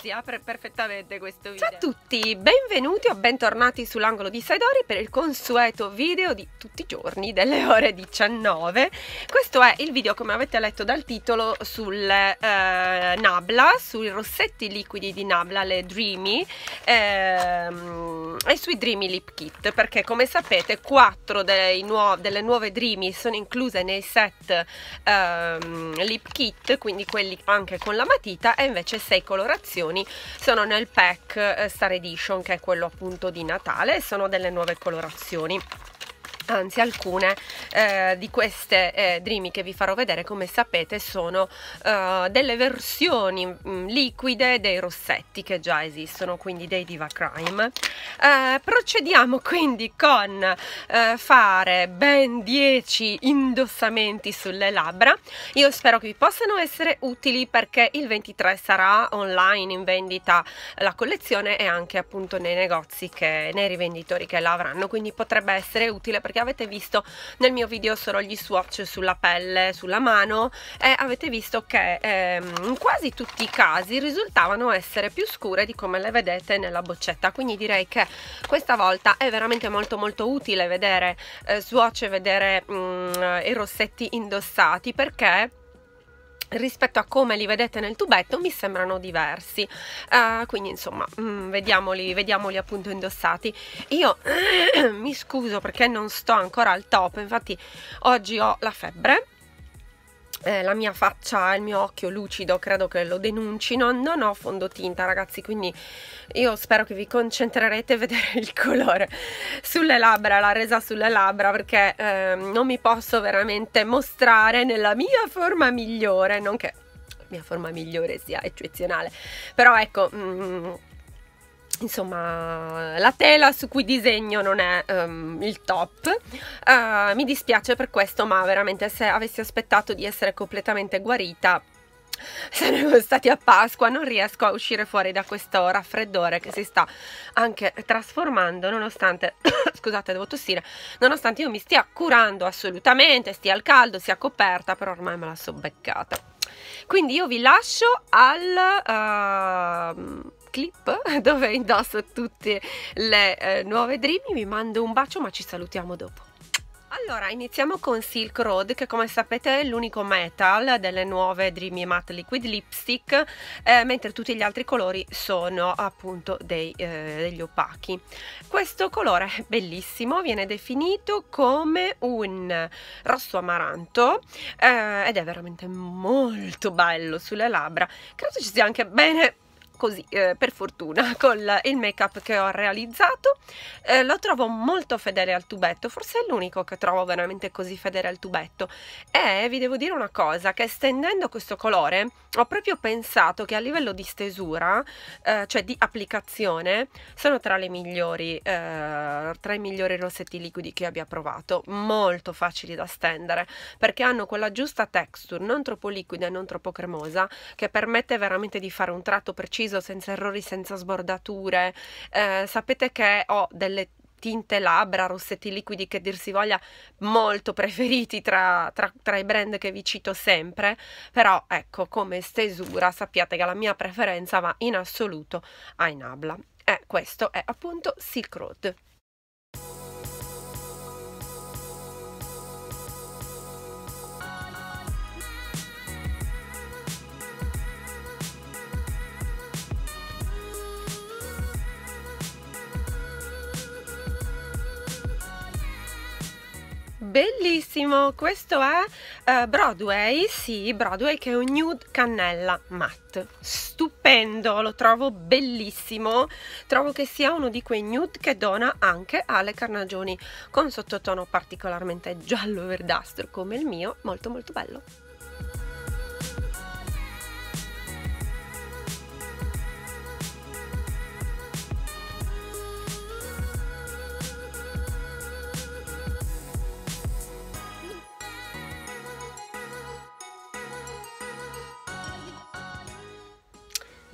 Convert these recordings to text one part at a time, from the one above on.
si apre perfettamente questo video. Ciao a tutti, benvenuti o bentornati sull'angolo di Saidori per il consueto video di tutti i giorni delle ore 19. Questo è il video, come avete letto dal titolo, sulle eh, Nabla, sui rossetti liquidi di Nabla, le Dreamy ehm, e sui Dreamy Lip Kit, perché come sapete 4 nuo delle nuove Dreamy sono incluse nei set ehm, Lip Kit, quindi quelli anche con la matita, e invece 6 colorazioni sono nel pack eh, Star Edition che è quello appunto di Natale sono delle nuove colorazioni anzi alcune eh, di queste eh, Dreamy che vi farò vedere come sapete sono eh, delle versioni mh, mm, liquide dei rossetti che già esistono quindi dei Diva Crime. Eh, procediamo quindi con eh, fare ben 10 indossamenti sulle labbra. Io spero che vi possano essere utili perché il 23 sarà online in vendita la collezione e anche appunto nei negozi che nei rivenditori che la avranno quindi potrebbe essere utile perché avete visto nel mio video solo gli swatch sulla pelle, sulla mano e avete visto che ehm, in quasi tutti i casi risultavano essere più scure di come le vedete nella boccetta. Quindi direi che questa volta è veramente molto molto utile vedere eh, swatch e vedere mm, i rossetti indossati perché rispetto a come li vedete nel tubetto mi sembrano diversi. Uh, quindi insomma mm, vediamoli, vediamoli appunto indossati. Io mi scuso perché non sto ancora al top infatti oggi ho la febbre eh, la mia faccia, il mio occhio lucido credo che lo denuncino non ho fondotinta ragazzi quindi io spero che vi concentrerete a vedere il colore sulle labbra la resa sulle labbra perché eh, non mi posso veramente mostrare nella mia forma migliore non che mia forma migliore sia eccezionale. Però ecco mm, insomma la tela su cui disegno non è um, il top uh, mi dispiace per questo ma veramente se avessi aspettato di essere completamente guarita saremmo stati a Pasqua, non riesco a uscire fuori da questo raffreddore che si sta anche trasformando nonostante, scusate devo tossire, nonostante io mi stia curando assolutamente, stia al caldo, sia coperta, però ormai me la so beccata. Quindi io vi lascio al... Uh, clip dove indosso tutte le eh, nuove Dreamy vi mando un bacio ma ci salutiamo dopo allora, iniziamo con Silk Road che come sapete è l'unico metal delle nuove Dreamy Matte Liquid Lipstick eh, mentre tutti gli altri colori sono appunto dei, eh, degli opachi. Questo colore è bellissimo, viene definito come un rosso amaranto eh, ed è veramente molto bello sulle labbra. Credo ci sia anche bene così eh, per fortuna con il make up che ho realizzato. Eh, lo trovo molto fedele al tubetto forse è l'unico che trovo veramente così fedele al tubetto. E vi devo dire una cosa che stendendo questo colore ho proprio pensato che a livello di stesura eh, cioè di applicazione sono tra le migliori eh, tra i migliori rossetti liquidi che abbia provato. Molto facili da stendere perché hanno quella giusta texture non troppo liquida e non troppo cremosa che permette veramente di fare un tratto preciso viso senza errori, senza sbordature. Eh, sapete che ho delle tinte labbra, rossetti liquidi che dir si voglia molto preferiti tra, tra, tra, i brand che vi cito sempre, però ecco come stesura sappiate che la mia preferenza va in assoluto a Inabla. E questo è appunto Silk Road. Bellissimo. Questo è uh, Broadway sì Broadway che è un nude cannella matte. Stupendo lo trovo bellissimo. Trovo che sia uno di quei nude che dona anche alle carnagioni con sottotono particolarmente giallo verdastro come il mio molto molto bello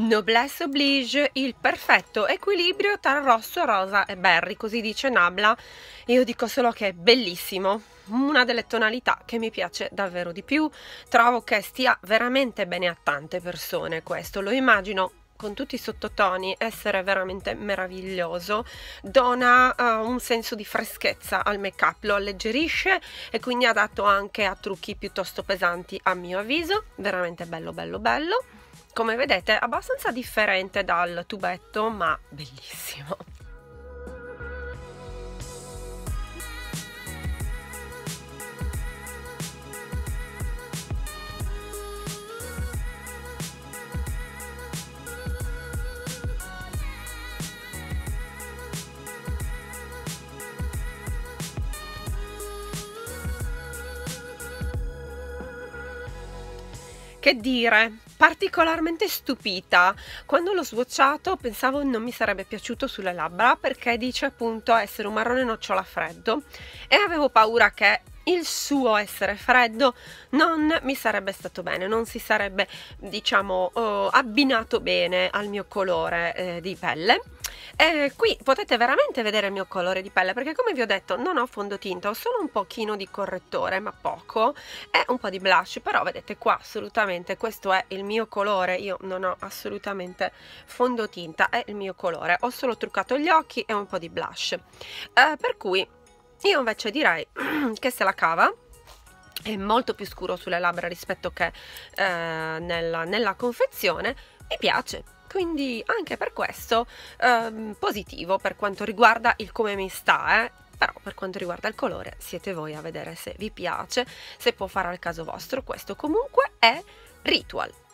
Noblesse oblige, il perfetto equilibrio tra rosso, rosa e berry, così dice Nabla. Io dico solo che è bellissimo, una delle tonalità che mi piace davvero di più. Trovo che stia veramente bene a tante persone questo, lo immagino con tutti i sottotoni essere veramente meraviglioso dona uh, un senso di freschezza al make up lo alleggerisce e quindi adatto anche a trucchi piuttosto pesanti a mio avviso veramente bello bello bello come vedete abbastanza differente dal tubetto ma bellissimo che dire particolarmente stupita. Quando l'ho swatchato pensavo non mi sarebbe piaciuto sulle labbra perché dice appunto essere un marrone nocciola freddo. E avevo paura che il suo essere freddo non mi sarebbe stato bene, non si sarebbe diciamo oh, abbinato bene al mio colore eh, di pelle e qui potete veramente vedere il mio colore di pelle perché come vi ho detto non ho fondotinta, ho solo un pochino di correttore ma poco e un po' di blush però vedete qua assolutamente questo è il mio colore, io non ho assolutamente fondotinta, è il mio colore, ho solo truccato gli occhi e un po' di blush. Eh, per cui io invece direi che se la cava è molto più scuro sulle labbra rispetto che eh, nella, nella confezione mi piace quindi anche per questo ehm, positivo per quanto riguarda il come mi sta eh? però per quanto riguarda il colore siete voi a vedere se vi piace se può fare al caso vostro questo comunque è Ritual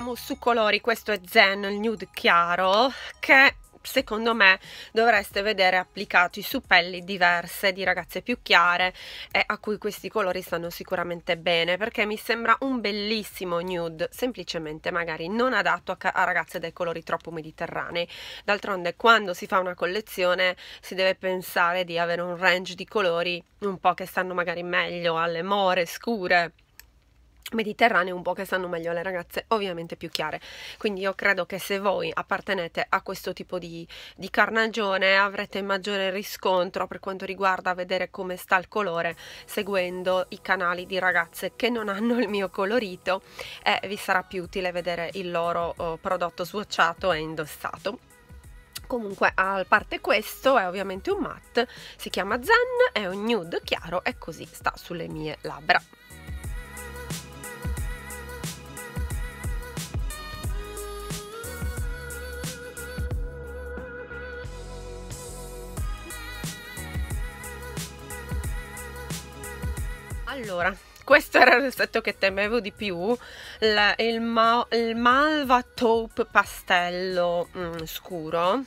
andiamo su colori, questo è Zen, il nude chiaro, che secondo me dovreste vedere applicati su pelli diverse di ragazze più chiare e a cui questi colori stanno sicuramente bene perché mi sembra un bellissimo nude semplicemente magari non adatto a, a ragazze dai colori troppo mediterranei. D'altronde quando si fa una collezione si deve pensare di avere un range di colori un po' che stanno magari meglio alle more scure mediterranee un po' che stanno meglio alle ragazze ovviamente più chiare. Quindi io credo che se voi appartenete a questo tipo di, di carnagione avrete maggiore riscontro per quanto riguarda vedere come sta il colore seguendo i canali di ragazze che non hanno il mio colorito e vi sarà più utile vedere il loro oh, prodotto swatchato e indossato. Comunque a parte questo è ovviamente un matte si chiama Zen è un nude chiaro e così sta sulle mie labbra allora questo era il che temevo di più il, il, ma, il malva taupe pastello mm, scuro.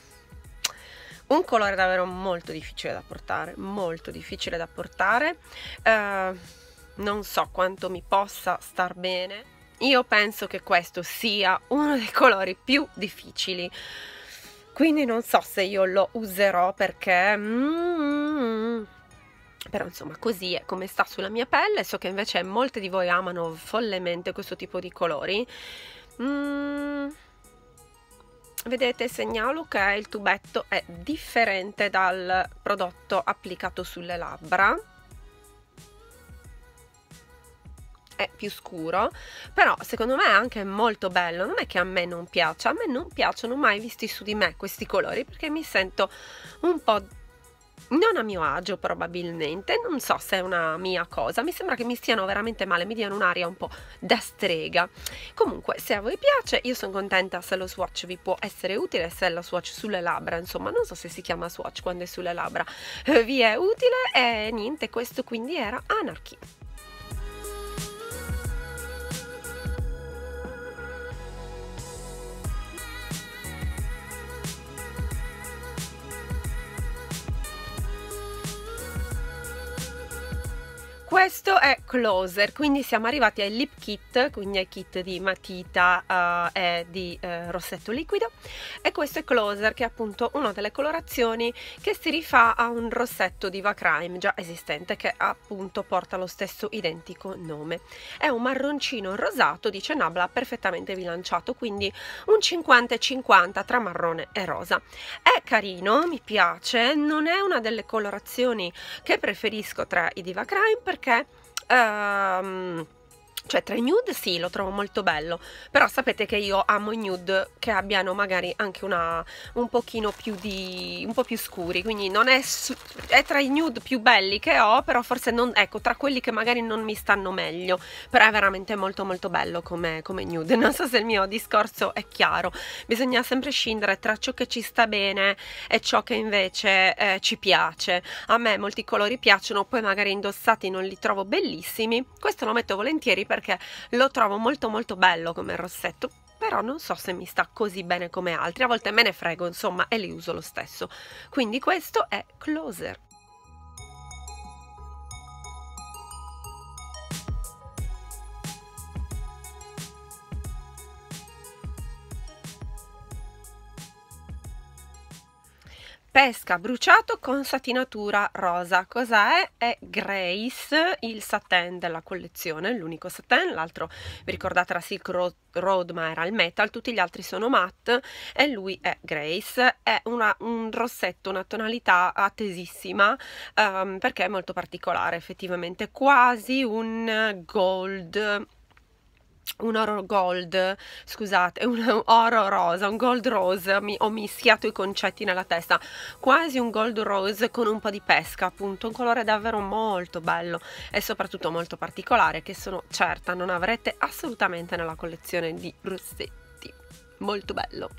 Un colore davvero molto difficile da portare molto difficile da portare. Uh, non so quanto mi possa star bene. Io penso che questo sia uno dei colori più difficili. Quindi non so se io lo userò perché mm, però insomma così è come sta sulla mia pelle. So che invece molte di voi amano follemente questo tipo di colori. Mm, vedete segnalo che il tubetto è differente dal prodotto applicato sulle labbra. È più scuro però secondo me è anche molto bello. Non è che a me non piaccia a me non piacciono mai visti su di me questi colori perché mi sento un po' non a mio agio probabilmente, non so se è una mia cosa, mi sembra che mi stiano veramente male, mi diano un'aria un po' da strega. Comunque, se a voi piace, io sono contenta se lo swatch vi può essere utile, se lo swatch sulle labbra, insomma, non so se si chiama swatch quando è sulle labbra, eh, vi è utile? E niente, questo quindi era Anarchy. Questo è closer quindi siamo arrivati ai lip kit quindi ai kit di matita uh, e di uh, rossetto liquido. E questo è closer che è appunto una delle colorazioni che si rifà a un rossetto di Crime già esistente che appunto porta lo stesso identico nome. È un marroncino rosato dice Nabla perfettamente bilanciato quindi un 50 50 tra marrone e rosa. È carino mi piace non è una delle colorazioni che preferisco tra i Diva Crime perché um, cioè tra i nude sì, lo trovo molto bello, però sapete che io amo i nude che abbiano magari anche una, un pochino più di, un po' più scuri, quindi non è, è tra i nude più belli che ho, però forse non, ecco, tra quelli che magari non mi stanno meglio, però è veramente molto molto bello come, come nude, non so se il mio discorso è chiaro, bisogna sempre scindere tra ciò che ci sta bene e ciò che invece eh, ci piace, a me molti colori piacciono, poi magari indossati non li trovo bellissimi, questo lo metto volentieri perché lo trovo molto molto bello come rossetto però non so se mi sta così bene come altri a volte me ne frego insomma e li uso lo stesso. Quindi questo è Closer pesca bruciato con satinatura rosa. Cosa è? Grace il satin della collezione l'unico satin l'altro vi ricordate era Silk Road ma era il metal tutti gli altri sono matte e lui è Grace. È una, un rossetto una tonalità attesissima um, perché è molto particolare effettivamente quasi un gold un oro gold, scusate, un oro rosa, un gold rose, mi, ho mischiato i concetti nella testa, quasi un gold rose con un po' di pesca, appunto, un colore davvero molto bello e soprattutto molto particolare che sono certa non avrete assolutamente nella collezione di rossetti, molto bello.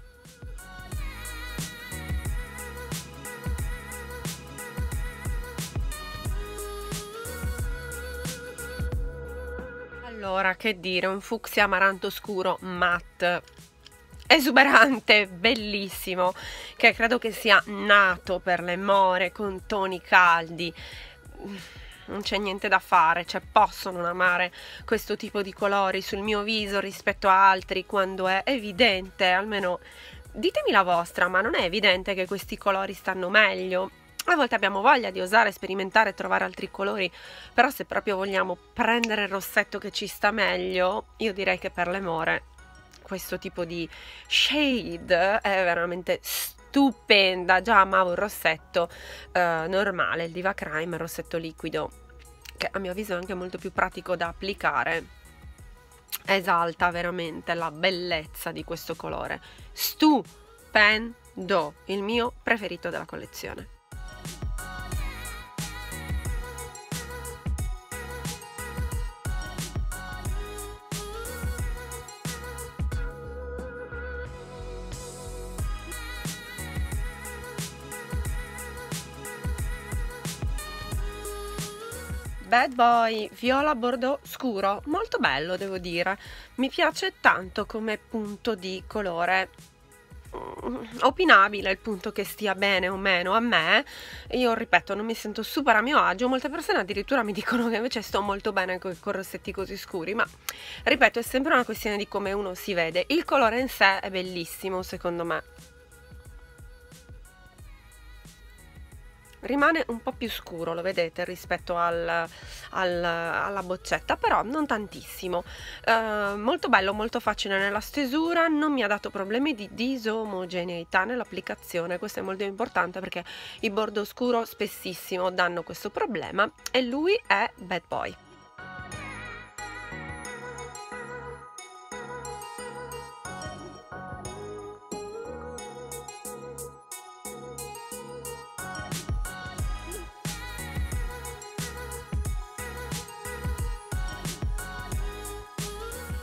Allora, che dire, un fucsia amaranto scuro matte esuberante, bellissimo, che credo che sia nato per le more con toni caldi. Non c'è niente da fare, cioè posso non amare questo tipo di colori sul mio viso rispetto a altri quando è evidente, almeno ditemi la vostra, ma non è evidente che questi colori stanno meglio? A volte abbiamo voglia di osare, sperimentare, trovare altri colori, però se proprio vogliamo prendere il rossetto che ci sta meglio, io direi che per le more questo tipo di shade è veramente stupenda. Già amavo il rossetto eh, normale, il Diva Crime, il rossetto liquido, che a mio avviso è anche molto più pratico da applicare. Esalta veramente la bellezza di questo colore. Stupendo, il mio preferito della collezione. Bad Boy viola bordeaux scuro, molto bello devo dire, mi piace tanto come punto di colore. Mm, opinabile il punto che stia bene o meno a me. Io ripeto non mi sento super a mio agio. Molte persone addirittura mi dicono che invece sto molto bene con i rossetti così scuri ma ripeto è sempre una questione di come uno si vede. Il colore in sé è bellissimo secondo me rimane un po' più scuro lo vedete rispetto al, al, alla boccetta però non tantissimo. Uh, molto bello molto facile nella stesura non mi ha dato problemi di disomogeneità nell'applicazione questo è molto importante perché i bordo scuro spessissimo danno questo problema e lui è bad boy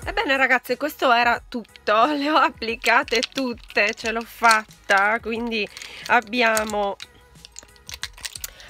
Ebbene ragazze questo era tutto, le ho applicate tutte, ce l'ho fatta, quindi abbiamo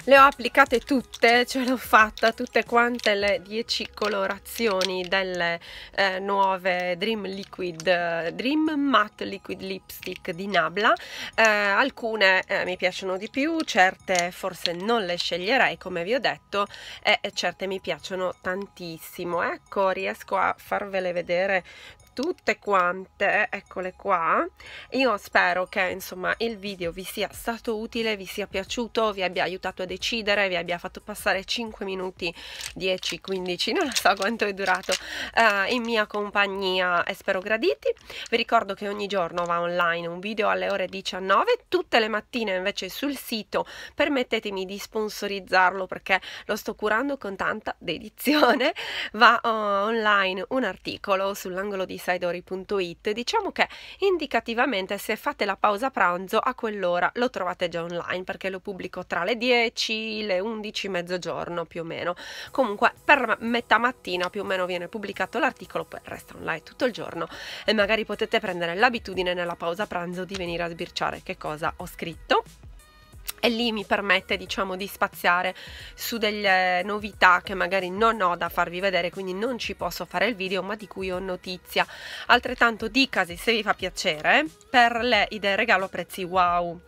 le ho applicate tutte, ce l'ho fatta tutte quante le 10 colorazioni delle eh, nuove Dream Liquid Dream Matte Liquid Lipstick di Nabla. Eh, alcune eh, mi piacciono di più certe forse non le sceglierei come vi ho detto e certe mi piacciono tantissimo. Ecco riesco a farvele vedere tutte quante eccole qua. Io spero che insomma il video vi sia stato utile vi sia piaciuto vi abbia aiutato a decidere vi abbia fatto passare 5 minuti 10 15 non so quanto è durato uh, in mia compagnia e spero graditi. Vi ricordo che ogni giorno va online un video alle ore 19 tutte le mattine invece sul sito. Permettetemi di sponsorizzarlo perché lo sto curando con tanta dedizione. Va uh, online un articolo sull'angolo di insidori.it diciamo che indicativamente se fate la pausa pranzo a quell'ora lo trovate già online perché lo pubblico tra le 10 le 11 mezzogiorno più o meno. Comunque per metà mattina più o meno viene pubblicato l'articolo poi resta online tutto il giorno. E magari potete prendere l'abitudine nella pausa pranzo di venire a sbirciare che cosa ho scritto e lì mi permette diciamo di spaziare su delle novità che magari non ho da farvi vedere quindi non ci posso fare il video ma di cui ho notizia. Altrettanto dicasi se vi fa piacere per le idee regalo a prezzi wow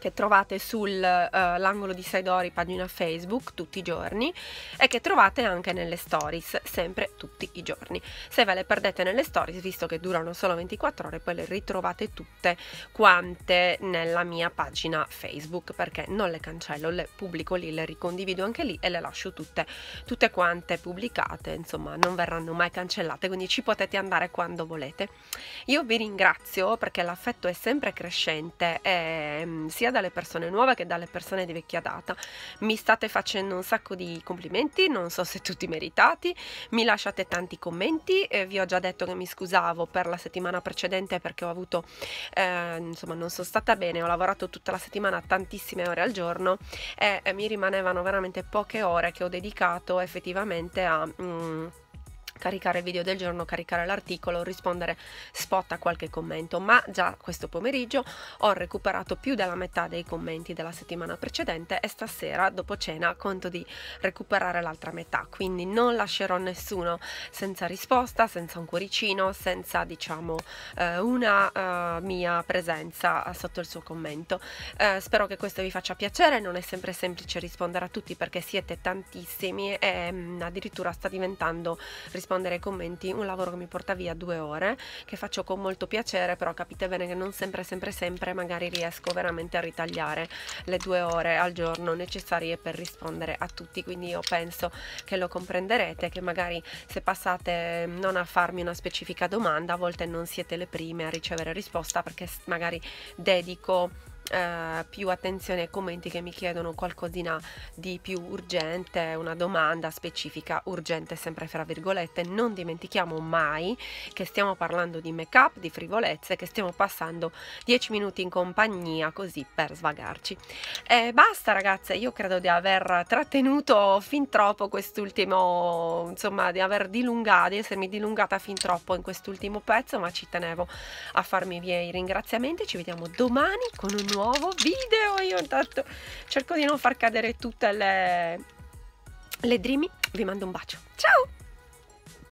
che trovate sull'angolo uh, di Saidori pagina Facebook tutti i giorni e che trovate anche nelle stories sempre tutti i giorni. Se ve le perdete nelle stories, visto che durano solo 24 ore, poi le ritrovate tutte quante nella mia pagina Facebook perché non le cancello, le pubblico lì, le ricondivido anche lì e le lascio tutte, tutte quante pubblicate, insomma non verranno mai cancellate, quindi ci potete andare quando volete. Io vi ringrazio perché l'affetto è sempre crescente e, mm, sia sia dalle persone nuove che dalle persone di vecchia data. Mi state facendo un sacco di complimenti, non so se tutti meritati, mi lasciate tanti commenti, eh, vi ho già detto che mi scusavo per la settimana precedente perché ho avuto, eh, insomma non sono stata bene, ho lavorato tutta la settimana tantissime ore al giorno e, e mi rimanevano veramente poche ore che ho dedicato effettivamente a... Mm, caricare il video del giorno, caricare l'articolo, rispondere spot a qualche commento, ma già questo pomeriggio ho recuperato più della metà dei commenti della settimana precedente e stasera dopo cena conto di recuperare l'altra metà, quindi non lascerò nessuno senza risposta, senza un cuoricino, senza diciamo eh, una uh, mia presenza sotto il suo commento. Eh, spero che questo vi faccia piacere, non è sempre semplice rispondere a tutti perché siete tantissimi e mm, addirittura sta diventando rispondere rispondere ai commenti, un lavoro che mi porta via due ore, che faccio con molto piacere, però capite bene che non sempre, sempre, sempre magari riesco veramente a ritagliare le due ore al giorno necessarie per rispondere a tutti, quindi io penso che lo comprenderete, che magari se passate non a farmi una specifica domanda, a volte non siete le prime a ricevere risposta perché magari dedico eh, più attenzione ai commenti che mi chiedono qualcosina di più urgente, una domanda specifica, urgente sempre fra virgolette. Non dimentichiamo mai che stiamo parlando di make up, di frivolezze, che stiamo passando 10 minuti in compagnia così per svagarci. E basta ragazze, io credo di aver trattenuto fin troppo quest'ultimo, insomma di aver dilungato, di essermi dilungata fin troppo in quest'ultimo pezzo, ma ci tenevo a farmi i miei ringraziamenti. Ci vediamo domani con un nuovo nuovo video. Io intanto cerco di non far cadere tutte le, le dreamy vi mando un bacio. Ciao